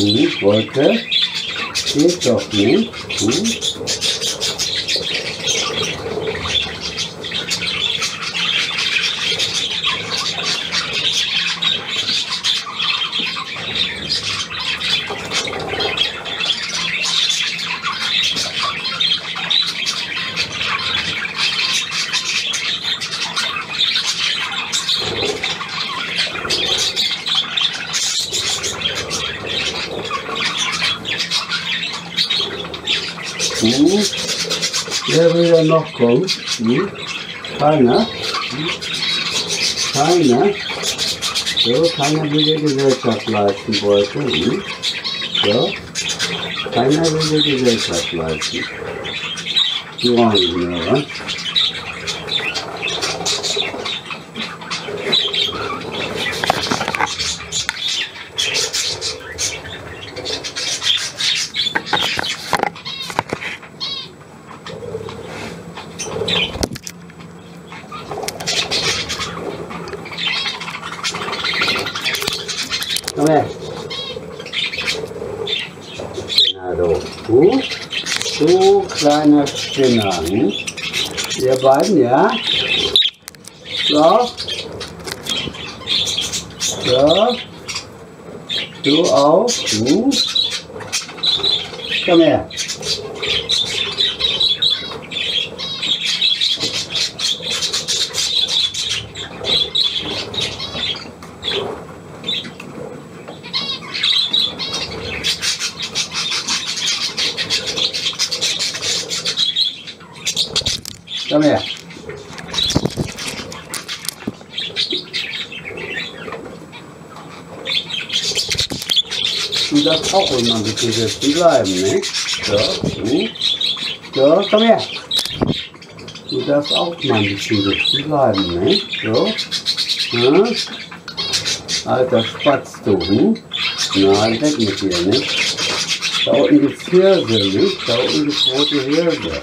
Hm, Wolke. Geht doch nicht. Hm. ve böyle noch kol. Kayna. Kayna. Yo, kayna böyle güzel çatlarsın bu arada. Yo. Kayna böyle güzel çatlarsın. Yuvan yuvan. Komm her. Na du. Du, du kleiner Spinner. Hm? Ihr beiden, ja? So. So. Du auch. Hm? Komm her. Komm her. Du darfst auch immer ein bisschen sitzen bleiben, ne? So, hm. so, komm her. Du darfst auch mal ein bisschen sitzen bleiben, ne? So, hm. Alter Spatz, du, hm? Nein, weg mit dir, ne? Da unten gibt's Hirse, ne? Da unten gibt's rote Hirse.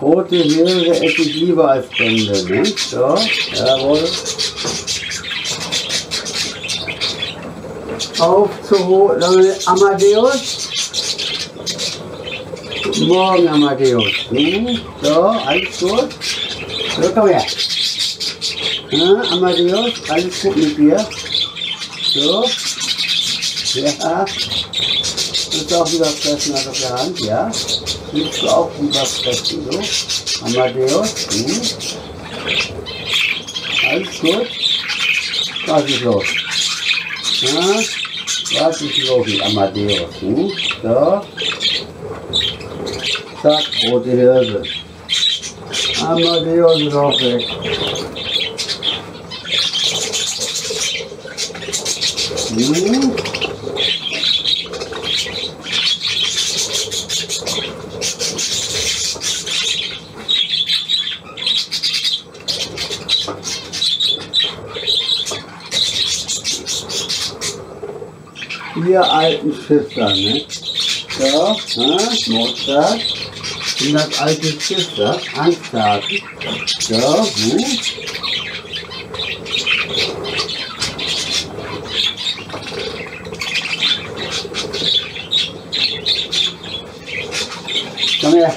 Rote Hirse esse ich lieber als Bände, ne? So, jawohl. Aufzuholen, Amadeus. Guten Morgen, Amadeus. Hm? So, alles gut? So, komm her. Ja, Amadeus, alles gut mit dir? So. Ja. Du auch lieber fressen auf der Hand, ja? Du auch fressen, so? Amadeus, hm? Alles gut? Was ist los? Ja? Was ist los mit Amadeus, hm? So. Zack, rote Hirse. Amadeus ist auch weg. Hm? Ihr alten Schisser, ne? So, ne? Mozart. Und das alte Schisser, Angsthaken. So, hm? Komm her.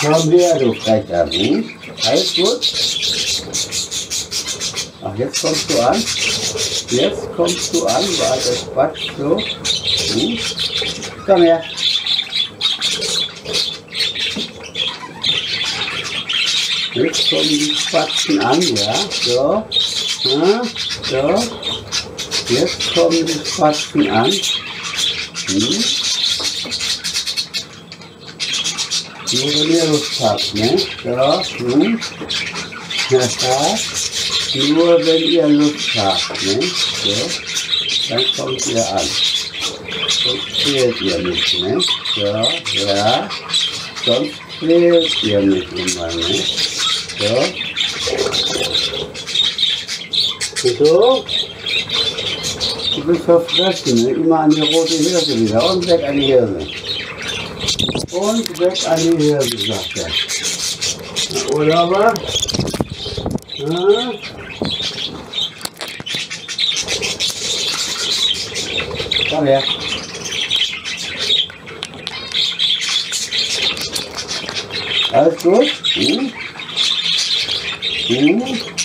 Komm her, du Frecher, hm? Alles gut? Ach, jetzt kommst du an. Jetzt kommst du an, war das Quatsch so. Hm? Komm her. Jetzt kommen die Spatzen an, ja. So. Ja, so. Jetzt kommen die Spatzen an. Hm? Habt, ne? So. Hm? Ja. Nur wenn ihr Lust habt, ne? So, dann kommt ihr an. Sonst fehlt ihr nicht, ne? So, ja. Sonst fehlt ihr nicht immer, ne? So. So. Du bist verfressen, ne? Immer an die rote Hirse wieder. Und weg an die Hirse. Und weg an die Hirse, sagt er. Oder aber? Ja. Komm her. Alles gut? Hm? Hm?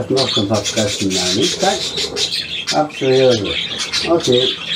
as nossas afetas na lista. Absolutamente. Ok.